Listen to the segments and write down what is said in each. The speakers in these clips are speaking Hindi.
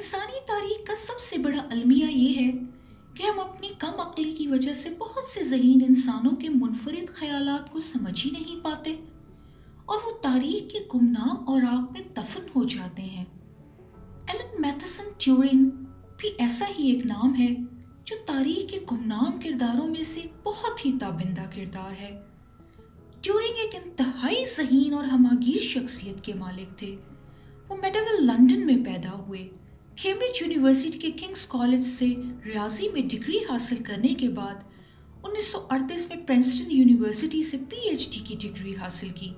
इंसानी तारीख का सबसे बड़ा अलमिया ये है कि हम अपनी कम अक्ली की वजह से बहुत से जहीन इंसानों के मुनफरद ख्यालात को समझ ही नहीं पाते और वो तारीख के गुमनाम और आग में दफन हो जाते हैं। एलन मैथसन ट्यूरिंग भी ऐसा ही एक नाम है जो तारीख के गुमनाम किरदारों में से बहुत ही ताबिंदा किरदार है। ट्यूरिंग एक इंतहाई जहीन और हमागीर शख्सियत के मालिक थे। वो मेडावल लंदन में पैदा हुए कैम्ब्रिज यूनिवर्सिटी के किंग्स कॉलेज से रियाजी में डिग्री हासिल करने के बाद 1938 में प्रिंसटन यूनिवर्सिटी से पीएचडी की डिग्री हासिल की।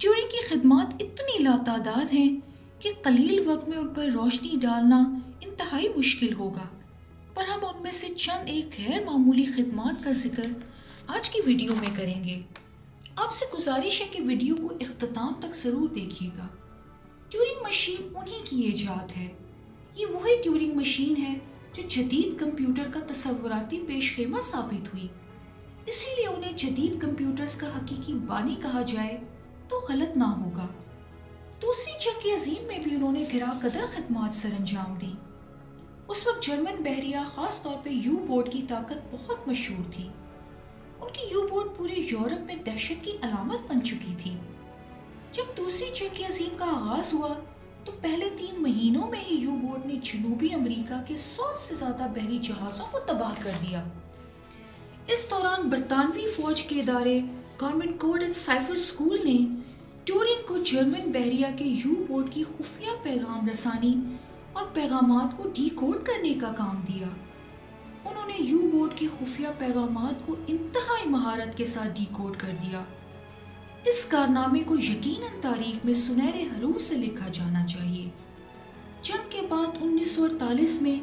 ट्यूरिंग की खदमात इतनी लातादाद हैं कि कलील वक्त में उन पर रोशनी डालना इंतहाई मुश्किल होगा। पर हम उनमें से चंद एक गैर मामूली खदमात का ज़िक्र आज की वीडियो में करेंगे। आपसे गुजारिश है कि वीडियो को अख्ताम तक ज़रूर देखिएगा। ट्यूरिंग मशीन उन्हीं की ईजाद है। ये वही ट्यूरिंग मशीन है जो जदीद कंप्यूटर का तस्वुराती पेशखेमा साबित हुई। इसीलिए उन्हें जदीद कंप्यूटर्स का हकीकी बानी कहा जाए तो गलत ना होगा। दूसरी जंग अजीम में भी उन्होंने गिरा कदर खदमात सर अंजाम दी। उस वक्त जर्मन बहरिया ख़ास तौर पे यू बोर्ड की ताकत बहुत मशहूर थी। उनकी यू बोर्ड पूरे यूरोप में दहशत की अलामत बन चुकी थी। जब दूसरी जंग अजीम का आगाज़ हुआ तो पहले तीन महीनों में ही यू बोट ने जनूबी अमेरिका के सौ से ज़्यादा बहरी जहाज़ों को तबाह कर दिया। इस दौरान बरतानवी फौज के इदारे Government Code and Cipher School ने ट्यूरिंग को जर्मन बहरिया के यू बोट की खुफिया पैगाम रसानी और पैगाम को डी कोड करने का काम दिया। उन्होंने यू बोट के खुफिया पैगाम को इंतहाई महारत के साथ डी कोड कर दिया। इस कारनामे को यकीनन तारीख में सुनहरे हरूफ से लिखा जाना चाहिए। जंग के बाद 1948 में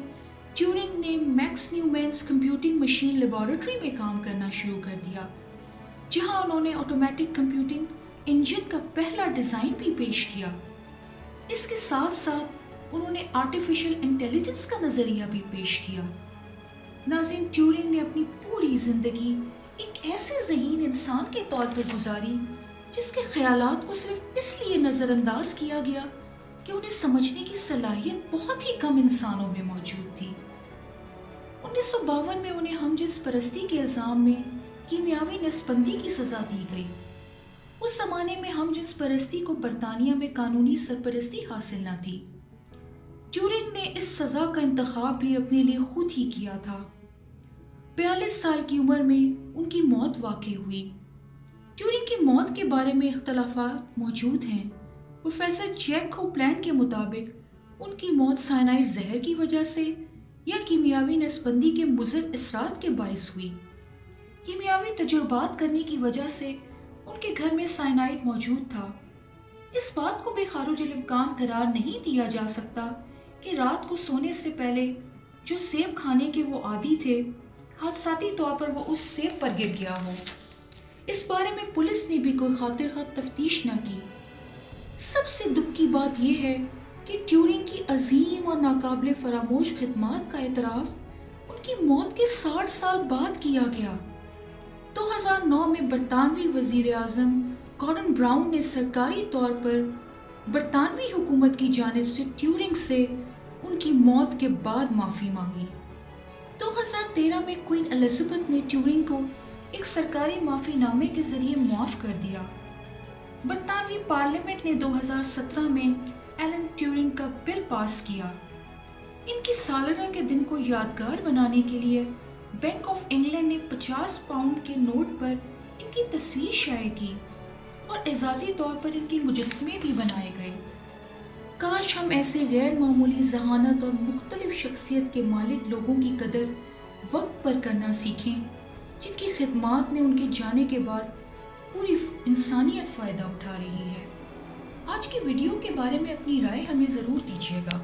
ट्यूरिंग ने Max Newman's computing machine laboratory में काम करना शुरू कर दिया, जहाँ उन्होंने ऑटोमेटिक कंप्यूटिंग इंजन का पहला डिज़ाइन भी पेश किया। इसके साथ साथ उन्होंने आर्टिफिशियल इंटेलिजेंस का नज़रिया भी पेश किया। नाजिन ट्यूरिंग ने अपनी पूरी ज़िंदगी एक ऐसे जहीन इंसान के तौर पर गुजारी जिसके ख्यालात को सिर्फ़ इसलिए नज़रअंदाज किया गया कि उन्हें समझने की सलाहियत बहुत ही कम इंसानों में मौजूद थी। उन्नीस सौ बावन में उन्हें हम जिस परस्ती के इल्ज़ाम में कीमियावी नसबंदी की सज़ा दी गई, उस जमाने में हम जिस परस्ती को बरतानिया में कानूनी सरपरस्ती हासिल न थी, ट्यूरिंग ने इस सज़ा का इंतखब भी अपने लिए खुद ही किया था। बयालीस साल की उम्र में उनकी मौत वाक़ हुई। ट्यूरिंग की मौत के बारे में इख्तलाफ मौजूद हैं। प्रोफेसर जैक होप्लैंड के मुताबिक उनकी मौत साइनाइड जहर की वजह से या कीमियावी नसबंदी के मुजर इसरात के बायस हुई। कीमियावी तजुर्बात करने की वजह से उनके घर में साइनाइड मौजूद था। इस बात को भी खारुज इम्कान करार नहीं दिया जा सकता कि रात को सोने से पहले जो सेब खाने के वो आदि थे, हादसाती तौर पर वो उस सेब पर गिर गया हो। इस बारे में पुलिस ने भी कोई खातिर खा तफ्तीश ना की। सबसे दुख की बात यह है कि ट्यूरिंग की अजीम और नाकाबले फरामोश खदमात का एतराफ़ उनकी मौत के साठ साल बाद किया गया। 2009 में बरतानवी वज़ीर अजम गॉर्डन ब्राउन ने सरकारी तौर पर बरतानवी हुकूमत की जानब से ट्यूरिंग से उनकी मौत के बाद माफ़ी मांगी। 2013 में क्वीन एलिजाबेथ ने ट्यूरिंग को एक सरकारी माफीनामे के ज़रिए माफ़ कर दिया। बरतानवी पार्लियामेंट ने 2017 में एलन ट्यूरिंग का बिल पास किया। इनकी सालगिरह के दिन को यादगार बनाने के लिए बैंक ऑफ़ इंग्लैंड ने 50 पाउंड के नोट पर इनकी तस्वीर शाये की और एजाजी तौर पर इनके मुजस्मे भी बनाए गए। काश हम ऐसे गैर मामूली जहानत और मुख्तलिफ़ शख्सियत के मालिक लोगों की कदर वक्त पर करना सीखें। जिनकी खिदमात ने उनके जाने के बाद पूरी इंसानियत फ़ायदा उठा रही है। आज की वीडियो के बारे में अपनी राय हमें ज़रूर दीजिएगा।